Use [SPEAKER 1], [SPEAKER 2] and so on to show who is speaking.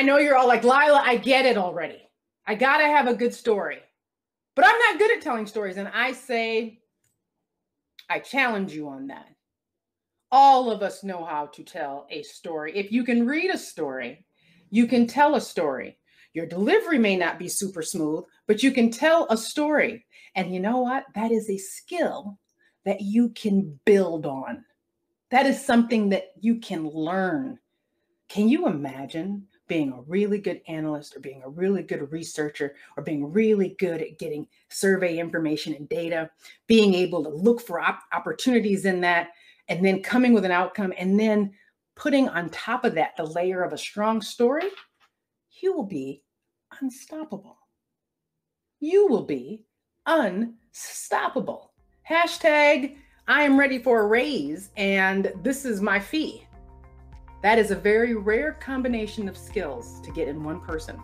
[SPEAKER 1] I know you're all like, Lila, I get it already. I got to have a good story. But I'm not good at telling stories. And I say, I challenge you on that. All of us know how to tell a story. If you can read a story, you can tell a story. Your delivery may not be super smooth, but you can tell a story. And you know what? That is a skill that you can build on. That is something that you can learn. Can you imagine being a really good analyst or being a really good researcher or being really good at getting survey information and data, being able to look for op- opportunities in that, and then coming with an outcome, and then putting on top of that the layer of a strong story? You will be unstoppable. You will be unstoppable. Hashtag I am ready for a raise and this is my fee. That is a very rare combination of skills to get in one person.